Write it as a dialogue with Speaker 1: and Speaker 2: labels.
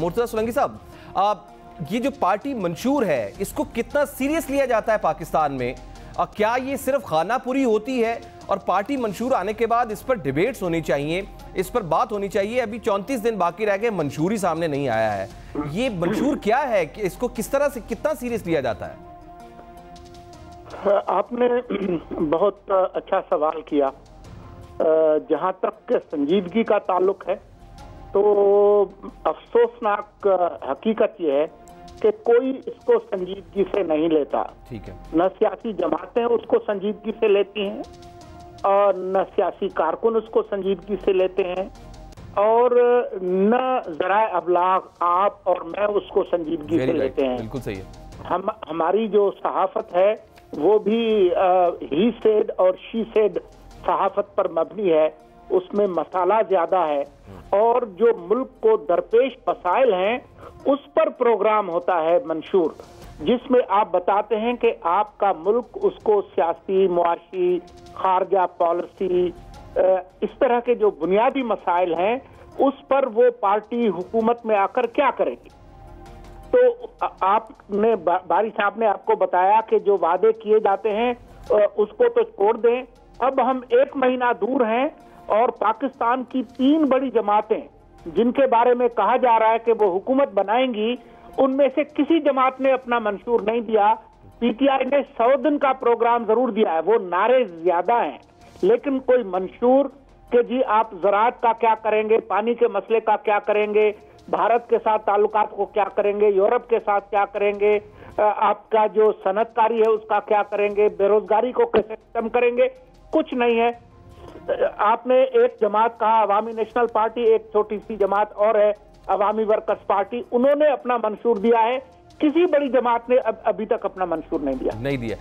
Speaker 1: मुर्तजा सोलंकी साहब, आप, ये जो पार्टी मंशूर है, इसको कितना सीरियस लिया जाता है पाकिस्तान में? और क्या ये सिर्फ़ खानापुरी होती है और पार्टी मंशूर आने के बाद इस पर डिबेट्स होनी चाहिए? इस पर बात होनी चाहिए, अभी चौंतीस दिन बाकी रह गए, मंशूर ही सामने नहीं आया है। ये मंशूर क्या है कि इसको किस तरह से कितना सीरियस लिया जाता है?
Speaker 2: आपने बहुत अच्छा सवाल किया। जहाँ तक संजीदगी का ताल्लुक है तो अफसोसनाक हकीकत यह है कि कोई इसको संजीदगी से नहीं लेता।
Speaker 1: ठीक है।
Speaker 2: न सियासी जमातें उसको संजीदगी से लेती हैं और न सियासी कारकुन उसको संजीदगी से लेते हैं और न जरा अबलाग आप और मैं उसको संजीदगी से लेते हैं।
Speaker 1: बिल्कुल सही है।
Speaker 2: हम हमारी जो सहाफत है वो भी आ, ही सेड और शी सेड सहाफत पर मबनी है। उसमें मसाला ज़्यादा है और जो मुल्क को दरपेश मसाइल हैं, उस पर प्रोग्राम होता है मंशूर, जिसमें आप बताते हैं कि आपका मुल्क उसको सियासी, मुआशी, खारजा, पॉलिसी इस तरह के जो बुनियादी मसाइल हैं, उस पर वो पार्टी, हुकूमत में आकर क्या करेगी? तो आपने बारी साहब ने आपको बताया कि जो वादे किए जाते हैं उसको तो छोड़ दें। अब हम एक महीना दूर हैं और पाकिस्तान की तीन बड़ी जमातें, जिनके बारे में कहा जा रहा है कि वो हुकूमत बनाएँगी, उनमें से किसी जमात ने अपना मंशूर नहीं दिया। पीटीआई ने सौ दिन का प्रोग्राम ज़रूर दिया है, वो नारे ज़्यादा हैं। लेकिन कोई मंशूर के जी आप ज़रात का क्या करेंगे, पानी के मसले का क्या करेंगे, भारत के साथ ताल्लुकात को क्या करेंगे, यूरोप के साथ क्या करेंगे आपका जो सनतकारी है उसका क्या करेंगे, बेरोजगारी को कैसे खत्म करेंगे, कुछ नहीं है। आपने एक जमात कहा अवामी नेशनल पार्टी एक छोटी सी जमात और है अवामी वर्कर्स पार्टी, उन्होंने अपना मंशूर दिया है। किसी बड़ी जमात ने अभी तक अपना मंशूर नहीं दिया।
Speaker 1: नहीं दिया।